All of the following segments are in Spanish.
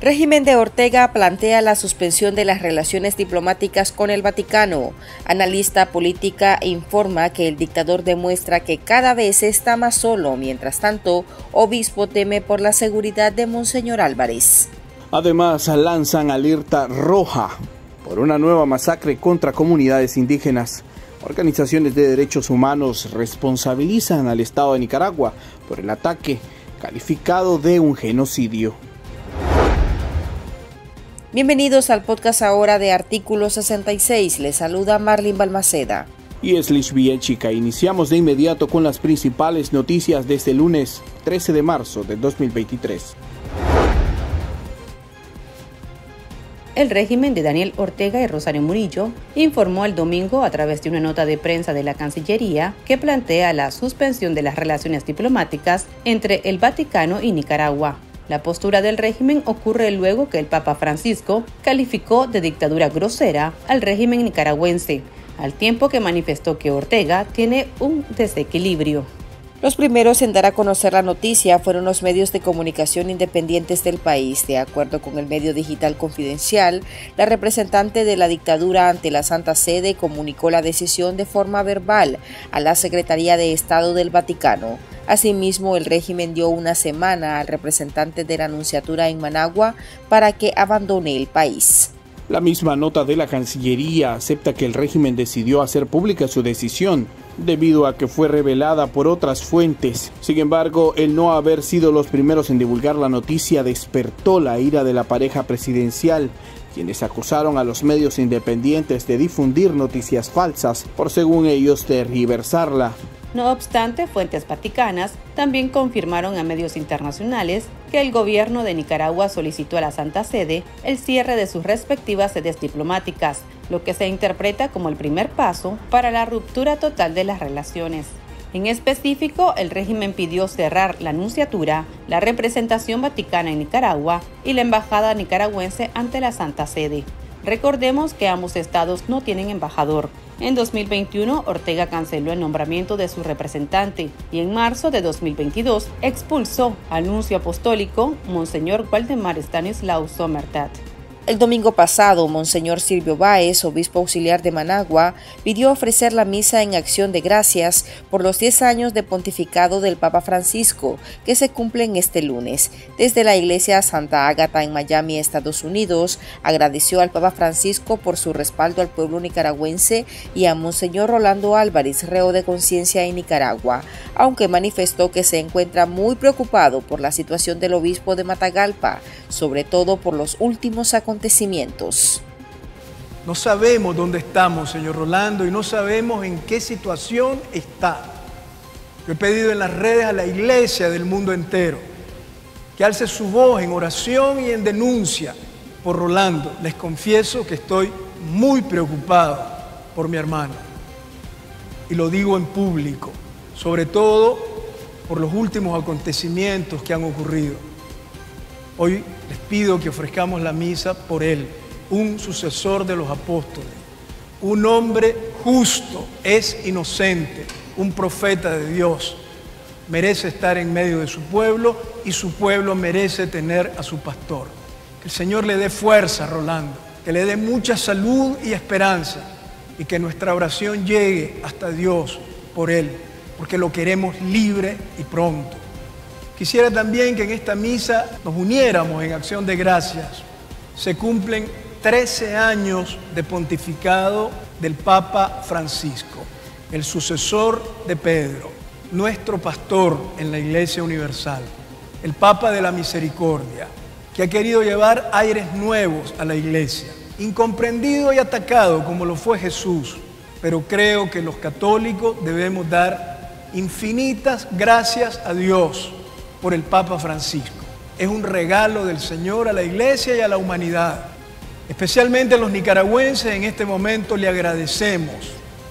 Régimen de Ortega plantea la suspensión de las relaciones diplomáticas con el Vaticano. Analista política informa que el dictador demuestra que cada vez está más solo. Mientras tanto, obispo teme por la seguridad de Monseñor Álvarez. Además, lanzan alerta roja por una nueva masacre contra comunidades indígenas. Organizaciones de derechos humanos responsabilizan al Estado de Nicaragua por el ataque calificado de un genocidio. Bienvenidos al podcast ahora de Artículo 66. Les saluda Marlin Balmaceda. Y es Liz Chica. Iniciamos de inmediato con las principales noticias de este lunes 13 de marzo de 2023. El régimen de Daniel Ortega y Rosario Murillo informó el domingo a través de una nota de prensa de la Cancillería que plantea la suspensión de las relaciones diplomáticas entre el Vaticano y Nicaragua la postura del régimen ocurre luego que el Papa Francisco calificó de dictadura grosera al régimen nicaragüense, al tiempo que manifestó que Ortega tiene un desequilibrio. Los primeros en dar a conocer la noticia fueron los medios de comunicación independientes del país. De acuerdo con el medio digital confidencial, la representante de la dictadura ante la Santa Sede comunicó la decisión de forma verbal a la Secretaría de Estado del Vaticano. Asimismo, el régimen dio una semana al representante de la Anunciatura en Managua para que abandone el país. La misma nota de la Cancillería acepta que el régimen decidió hacer pública su decisión debido a que fue revelada por otras fuentes. Sin embargo, el no haber sido los primeros en divulgar la noticia despertó la ira de la pareja presidencial, quienes acusaron a los medios independientes de difundir noticias falsas por según ellos tergiversarla. No obstante, fuentes vaticanas también confirmaron a medios internacionales que el gobierno de Nicaragua solicitó a la Santa Sede el cierre de sus respectivas sedes diplomáticas, lo que se interpreta como el primer paso para la ruptura total de las relaciones. En específico, el régimen pidió cerrar la Anunciatura, la representación vaticana en Nicaragua y la embajada nicaragüense ante la Santa Sede. Recordemos que ambos estados no tienen embajador. En 2021, Ortega canceló el nombramiento de su representante y en marzo de 2022 expulsó al nuncio apostólico Monseñor Waldemar Stanislaw Sommertat. El domingo pasado, Monseñor Silvio Báez, obispo auxiliar de Managua, pidió ofrecer la misa en acción de gracias por los 10 años de pontificado del Papa Francisco, que se cumplen este lunes. Desde la iglesia Santa Ágata en Miami, Estados Unidos, agradeció al Papa Francisco por su respaldo al pueblo nicaragüense y a Monseñor Rolando Álvarez, reo de conciencia en Nicaragua, aunque manifestó que se encuentra muy preocupado por la situación del obispo de Matagalpa, sobre todo por los últimos acontecimientos acontecimientos. No sabemos dónde estamos, señor Rolando, y no sabemos en qué situación está. Yo he pedido en las redes a la iglesia del mundo entero que alce su voz en oración y en denuncia por Rolando. Les confieso que estoy muy preocupado por mi hermano. Y lo digo en público, sobre todo por los últimos acontecimientos que han ocurrido. Hoy les pido que ofrezcamos la misa por él, un sucesor de los apóstoles, un hombre justo, es inocente, un profeta de Dios. Merece estar en medio de su pueblo y su pueblo merece tener a su pastor. Que el Señor le dé fuerza, Rolando, que le dé mucha salud y esperanza y que nuestra oración llegue hasta Dios por él, porque lo queremos libre y pronto. Quisiera también que en esta misa nos uniéramos en acción de gracias. Se cumplen 13 años de pontificado del Papa Francisco, el sucesor de Pedro, nuestro pastor en la Iglesia Universal, el Papa de la Misericordia, que ha querido llevar aires nuevos a la Iglesia, incomprendido y atacado como lo fue Jesús, pero creo que los católicos debemos dar infinitas gracias a Dios por el Papa Francisco. Es un regalo del Señor a la iglesia y a la humanidad. Especialmente a los nicaragüenses en este momento le agradecemos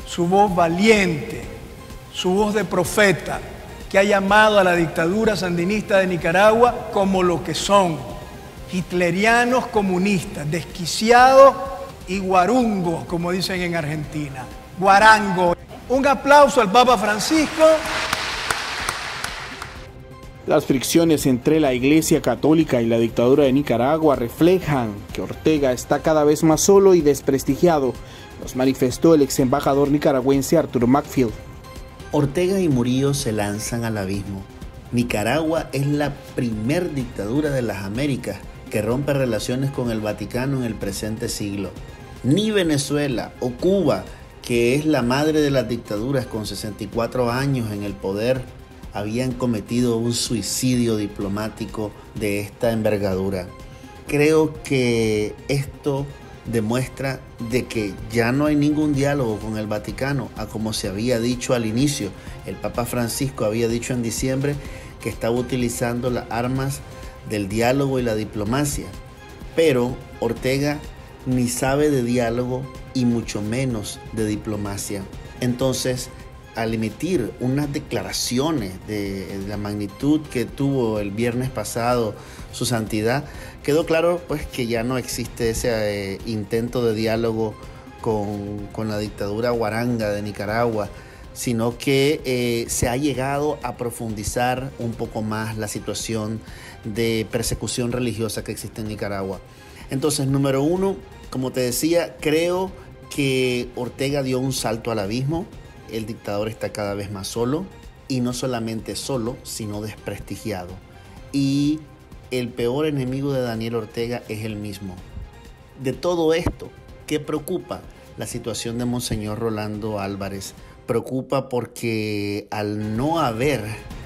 su voz valiente, su voz de profeta, que ha llamado a la dictadura sandinista de Nicaragua como lo que son, hitlerianos comunistas, desquiciados y guarungos, como dicen en Argentina, guarango. Un aplauso al Papa Francisco. Las fricciones entre la Iglesia Católica y la dictadura de Nicaragua reflejan que Ortega está cada vez más solo y desprestigiado, nos manifestó el ex embajador nicaragüense Arthur Macfield. Ortega y Murillo se lanzan al abismo. Nicaragua es la primer dictadura de las Américas que rompe relaciones con el Vaticano en el presente siglo. Ni Venezuela o Cuba, que es la madre de las dictaduras con 64 años en el poder, habían cometido un suicidio diplomático de esta envergadura. Creo que esto demuestra de que ya no hay ningún diálogo con el Vaticano, a como se había dicho al inicio. El Papa Francisco había dicho en diciembre que estaba utilizando las armas del diálogo y la diplomacia. Pero Ortega ni sabe de diálogo y mucho menos de diplomacia. Entonces, al emitir unas declaraciones de la magnitud que tuvo el viernes pasado su santidad, quedó claro pues que ya no existe ese eh, intento de diálogo con, con, la dictadura guaranga de Nicaragua, sino que eh, se ha llegado a profundizar un poco más la situación de persecución religiosa que existe en Nicaragua. Entonces, número uno, como te decía, creo que Ortega dio un salto al abismo el dictador está cada vez más solo y no solamente solo, sino desprestigiado. Y el peor enemigo de Daniel Ortega es el mismo. De todo esto, ¿qué preocupa? La situación de Monseñor Rolando Álvarez. Preocupa porque al no haber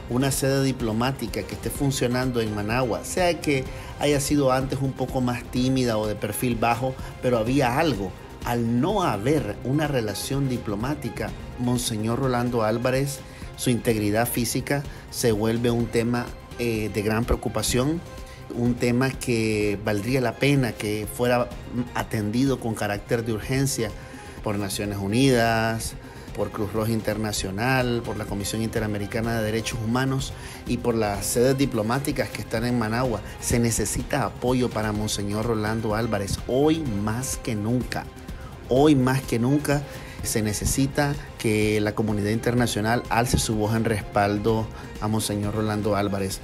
una sede diplomática que esté funcionando en Managua, sea que haya sido antes un poco más tímida o de perfil bajo, pero había algo al no haber una relación diplomática, Monseñor Rolando Álvarez, su integridad física se vuelve un tema eh, de gran preocupación, un tema que valdría la pena que fuera atendido con carácter de urgencia por Naciones Unidas, por Cruz Roja Internacional, por la Comisión Interamericana de Derechos Humanos y por las sedes diplomáticas que están en Managua. Se necesita apoyo para Monseñor Rolando Álvarez, hoy más que nunca. Hoy más que nunca se necesita que la comunidad internacional alce su voz en respaldo a Monseñor Rolando Álvarez.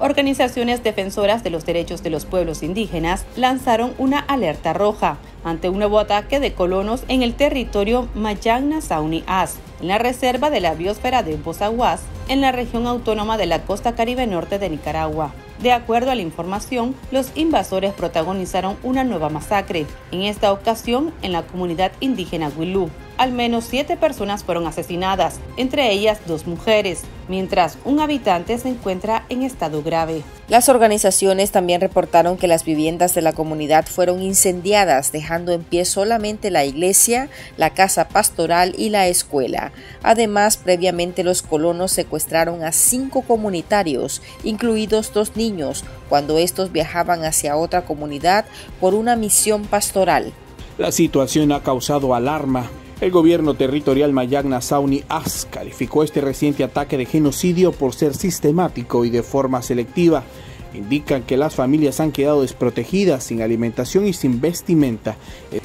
Organizaciones defensoras de los derechos de los pueblos indígenas lanzaron una alerta roja ante un nuevo ataque de colonos en el territorio Mayagna Sauni As, en la reserva de la biosfera de Bozaguas, en la región autónoma de la costa caribe norte de Nicaragua. De acuerdo a la información, los invasores protagonizaron una nueva masacre, en esta ocasión en la comunidad indígena Huilú. Al menos siete personas fueron asesinadas, entre ellas dos mujeres, mientras un habitante se encuentra en estado grave. Las organizaciones también reportaron que las viviendas de la comunidad fueron incendiadas, dejando en pie solamente la iglesia, la casa pastoral y la escuela. Además, previamente los colonos secuestraron a cinco comunitarios, incluidos dos niños, cuando estos viajaban hacia otra comunidad por una misión pastoral. La situación ha causado alarma el gobierno territorial Mayagna Sauni As calificó este reciente ataque de genocidio por ser sistemático y de forma selectiva. Indican que las familias han quedado desprotegidas, sin alimentación y sin vestimenta.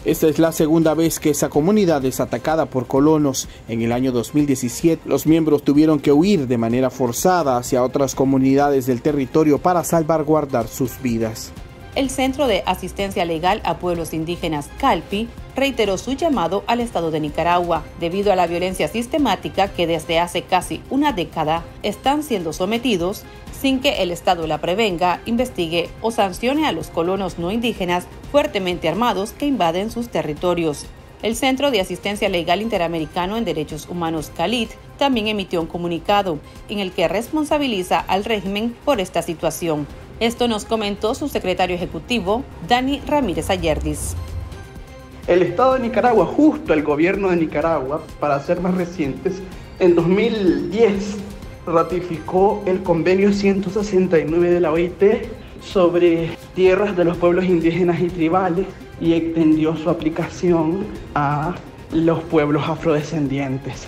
Esta es la segunda vez que esa comunidad es atacada por colonos. En el año 2017, los miembros tuvieron que huir de manera forzada hacia otras comunidades del territorio para salvaguardar sus vidas el Centro de Asistencia Legal a Pueblos Indígenas CALPI reiteró su llamado al Estado de Nicaragua debido a la violencia sistemática que desde hace casi una década están siendo sometidos sin que el Estado la prevenga, investigue o sancione a los colonos no indígenas fuertemente armados que invaden sus territorios. El Centro de Asistencia Legal Interamericano en Derechos Humanos CALIT también emitió un comunicado en el que responsabiliza al régimen por esta situación. Esto nos comentó su secretario ejecutivo, Dani Ramírez Ayerdis. El Estado de Nicaragua, justo el gobierno de Nicaragua, para ser más recientes, en 2010 ratificó el convenio 169 de la OIT sobre tierras de los pueblos indígenas y tribales y extendió su aplicación a los pueblos afrodescendientes.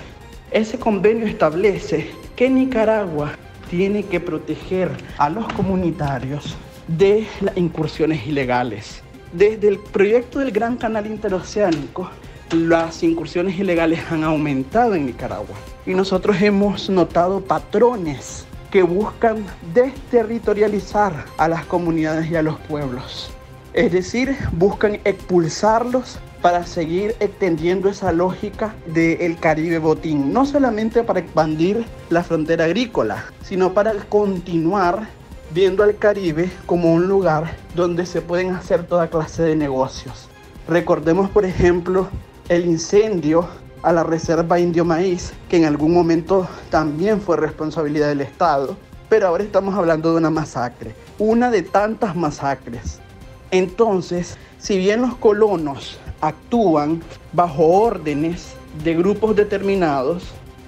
Ese convenio establece que Nicaragua tiene que proteger a los comunitarios de las incursiones ilegales. Desde el proyecto del Gran Canal Interoceánico, las incursiones ilegales han aumentado en Nicaragua y nosotros hemos notado patrones que buscan desterritorializar a las comunidades y a los pueblos. Es decir, buscan expulsarlos para seguir extendiendo esa lógica del Caribe botín, no solamente para expandir la frontera agrícola, sino para continuar viendo al Caribe como un lugar donde se pueden hacer toda clase de negocios. Recordemos, por ejemplo, el incendio a la Reserva Indio Maíz, que en algún momento también fue responsabilidad del Estado, pero ahora estamos hablando de una masacre, una de tantas masacres. Entonces, si bien los colonos actúan bajo órdenes de grupos determinados,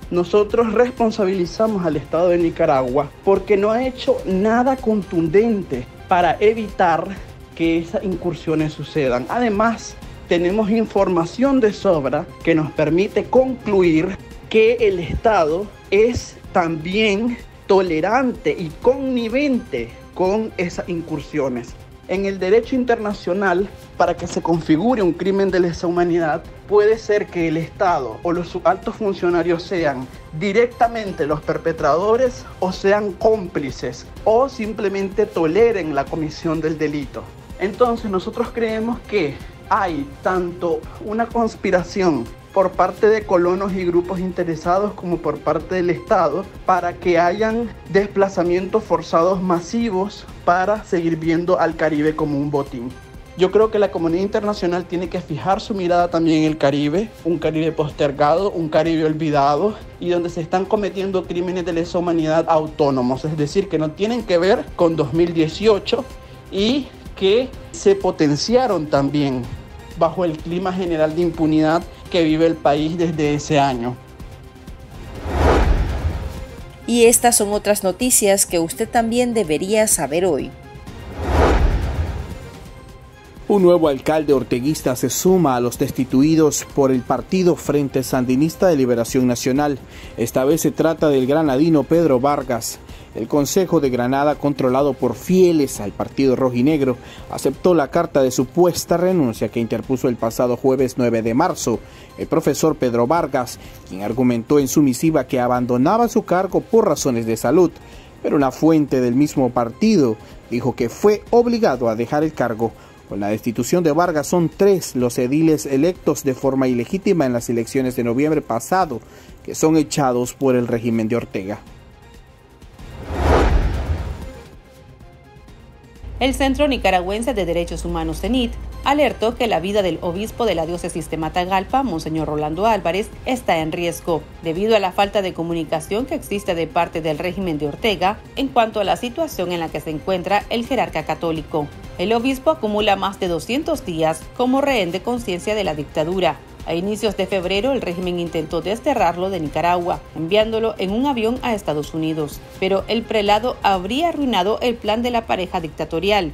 nosotros responsabilizamos al Estado de Nicaragua porque no ha hecho nada contundente para evitar que esas incursiones sucedan. Además, tenemos información de sobra que nos permite concluir que el Estado es también tolerante y connivente con esas incursiones. En el derecho internacional, para que se configure un crimen de lesa humanidad, puede ser que el Estado o los altos funcionarios sean directamente los perpetradores o sean cómplices o simplemente toleren la comisión del delito. Entonces nosotros creemos que hay tanto una conspiración por parte de colonos y grupos interesados como por parte del Estado para que hayan desplazamientos forzados masivos para seguir viendo al Caribe como un botín. Yo creo que la comunidad internacional tiene que fijar su mirada también en el Caribe, un Caribe postergado, un Caribe olvidado y donde se están cometiendo crímenes de lesa humanidad autónomos, es decir, que no tienen que ver con 2018 y que se potenciaron también bajo el clima general de impunidad que vive el país desde ese año. Y estas son otras noticias que usted también debería saber hoy. Un nuevo alcalde orteguista se suma a los destituidos por el partido Frente Sandinista de Liberación Nacional. Esta vez se trata del granadino Pedro Vargas. El Consejo de Granada, controlado por fieles al partido rojinegro, aceptó la carta de supuesta renuncia que interpuso el pasado jueves 9 de marzo el profesor Pedro Vargas, quien argumentó en su misiva que abandonaba su cargo por razones de salud, pero una fuente del mismo partido dijo que fue obligado a dejar el cargo. Con la destitución de Vargas son tres los ediles electos de forma ilegítima en las elecciones de noviembre pasado, que son echados por el régimen de Ortega. El Centro Nicaragüense de Derechos Humanos, CENIT, alertó que la vida del obispo de la diócesis de Matagalpa, Monseñor Rolando Álvarez, está en riesgo debido a la falta de comunicación que existe de parte del régimen de Ortega en cuanto a la situación en la que se encuentra el jerarca católico. El obispo acumula más de 200 días como rehén de conciencia de la dictadura, a inicios de febrero, el régimen intentó desterrarlo de Nicaragua, enviándolo en un avión a Estados Unidos, pero el prelado habría arruinado el plan de la pareja dictatorial.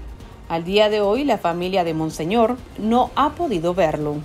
Al día de hoy, la familia de Monseñor no ha podido verlo.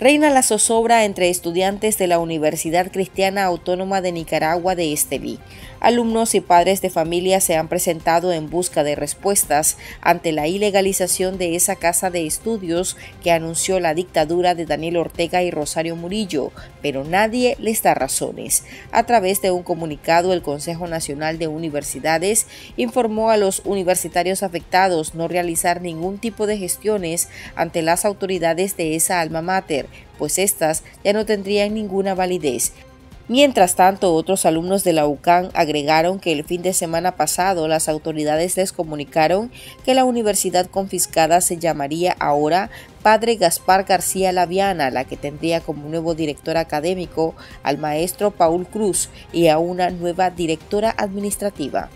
reina la zozobra entre estudiantes de la Universidad Cristiana Autónoma de Nicaragua de Estelí. Alumnos y padres de familia se han presentado en busca de respuestas ante la ilegalización de esa casa de estudios que anunció la dictadura de Daniel Ortega y Rosario Murillo, pero nadie les da razones. A través de un comunicado, el Consejo Nacional de Universidades informó a los universitarios afectados no realizar ningún tipo de gestiones ante las autoridades de esa alma mater pues éstas ya no tendrían ninguna validez. Mientras tanto, otros alumnos de la UCAN agregaron que el fin de semana pasado las autoridades les comunicaron que la universidad confiscada se llamaría ahora Padre Gaspar García Laviana, la que tendría como nuevo director académico al maestro Paul Cruz y a una nueva directora administrativa.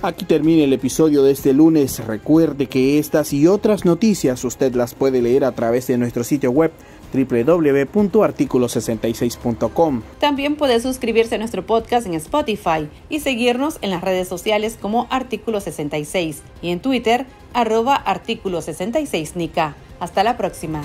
Aquí termina el episodio de este lunes. Recuerde que estas y otras noticias usted las puede leer a través de nuestro sitio web www.articulo66.com. También puede suscribirse a nuestro podcast en Spotify y seguirnos en las redes sociales como Artículo 66 y en Twitter arroba Artículo 66 Nica. Hasta la próxima.